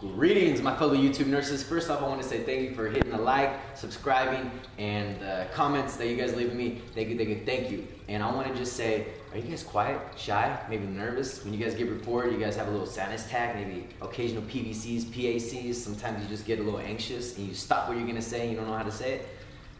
Greetings, my fellow YouTube nurses. First off, I want to say thank you for hitting the like, subscribing, and uh, comments that you guys leave me. Thank you, thank you, thank you. And I want to just say, are you guys quiet, shy, maybe nervous? When you guys get report, you guys have a little sinus tach, maybe occasional PVCs, PACs. Sometimes you just get a little anxious and you stop what you're gonna say and you don't know how to say it.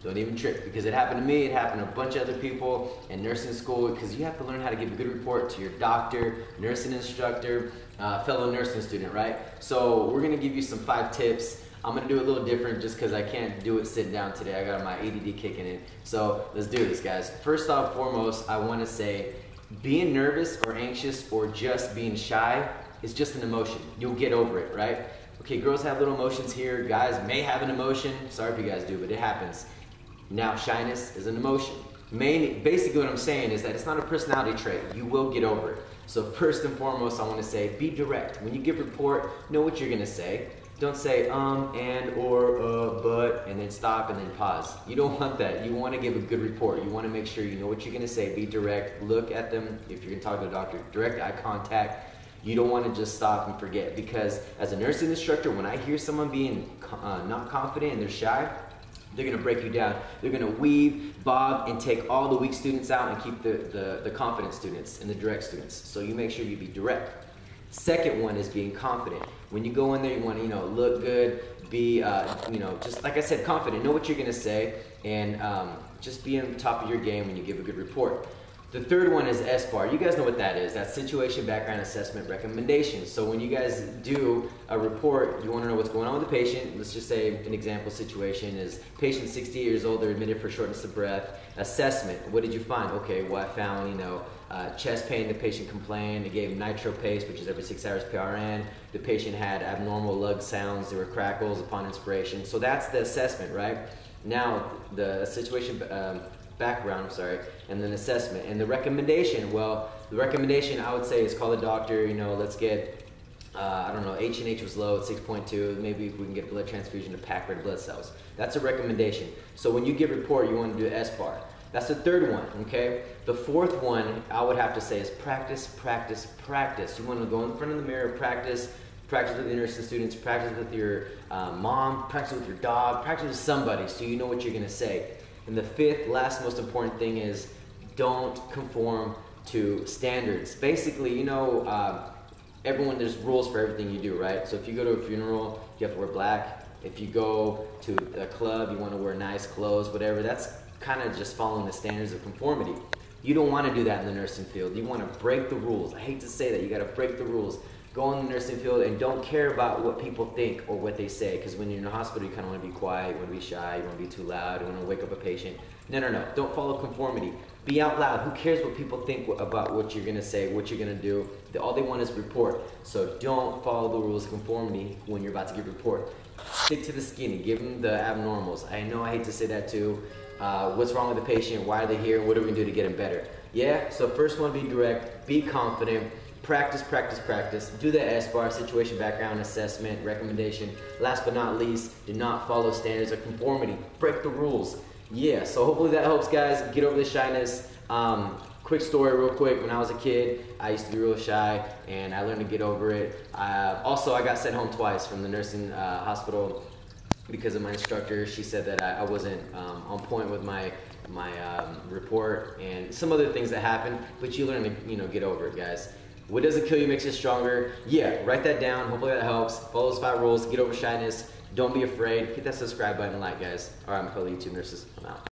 Don't even trip because it happened to me, it happened to a bunch of other people in nursing school because you have to learn how to give a good report to your doctor, nursing instructor, uh, fellow nursing student, right? So we're gonna give you some five tips. I'm gonna do it a little different just because I can't do it sitting down today. I got my ADD kicking in. So let's do this, guys. First off, foremost, I wanna say being nervous or anxious or just being shy is just an emotion. You'll get over it, right? Okay, girls have little emotions here. Guys may have an emotion. Sorry if you guys do, but it happens. Now, shyness is an emotion. Main, basically, what I'm saying is that it's not a personality trait. You will get over it. So, first and foremost, I want to say be direct. When you give report, know what you're going to say. Don't say um, and, or, uh, but, and then stop and then pause. You don't want that. You want to give a good report. You want to make sure you know what you're going to say. Be direct. Look at them. If you're going to talk to a doctor, direct eye contact. You don't want to just stop and forget because as a nursing instructor, when I hear someone being uh, not confident and they're shy, they're going to break you down. They're going to weave, bob, and take all the weak students out and keep the, the, the confident students and the direct students. So you make sure you be direct. Second one is being confident. When you go in there, you want to, you know, look good, be, uh, you know, just like I said, confident. Know what you're going to say, and um, just be on top of your game when you give a good report. The third one is SBAR. You guys know what that is. That's Situation Background Assessment Recommendations. So when you guys do a report, you want to know what's going on with the patient. Let's just say an example situation is patient 60 years old, they're admitted for shortness of breath. Assessment, what did you find? Okay, well I found, you know, uh, chest pain, the patient complained. They gave him nitro paste, which is every six hours PRN. The patient had abnormal lung sounds. There were crackles upon inspiration. So that's the assessment, right? Now, the situation um, background, I'm sorry, and then assessment. And the recommendation, well, the recommendation I would say is call the doctor, you know, let's get, uh, I don't know, H and H was low at 6.2, maybe we can get blood transfusion to pack red blood cells. That's a recommendation. So when you give report, you want to do SBAR. That's the third one, okay? The fourth one, I would have to say, is practice, practice, practice. You want to go in front of the mirror, practice, practice with your nursing students, practice with your uh, mom, practice with your dog, practice with somebody so you know what you're going to say. And the fifth, last most important thing is don't conform to standards. Basically, you know, uh, everyone, there's rules for everything you do, right? So if you go to a funeral, you have to wear black. If you go to a club, you want to wear nice clothes, whatever. That's kind of just following the standards of conformity. You don't want to do that in the nursing field. You want to break the rules. I hate to say that. You got to break the rules go in the nursing field and don't care about what people think or what they say. Because when you're in a hospital, you kind of want to be quiet, you want to be shy, you want to be too loud, you want to wake up a patient. No, no, no. Don't follow conformity. Be out loud. Who cares what people think about what you're going to say, what you're going to do? All they want is report. So don't follow the rules of conformity when you're about to give report. Stick to the skinny. Give them the abnormals. I know I hate to say that too. Uh, what's wrong with the patient? Why are they here? What are we going to do to get them better? Yeah, so first one, be direct, be confident, practice, practice, practice. Do the SBAR, situation background assessment, recommendation. Last but not least, do not follow standards of conformity. Break the rules. Yeah, so hopefully that helps guys get over the shyness. Um, quick story real quick when i was a kid i used to be real shy and i learned to get over it uh, also i got sent home twice from the nursing uh, hospital because of my instructor she said that i, I wasn't um, on point with my my um, report and some other things that happened but you learn to you know get over it guys what doesn't kill you makes you stronger. Yeah, write that down. Hopefully that helps. Follow those five rules. Get over shyness. Don't be afraid. Hit that subscribe button and like, guys. All right, I'm fellow YouTube nurses. I'm out.